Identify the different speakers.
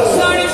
Speaker 1: Sorry.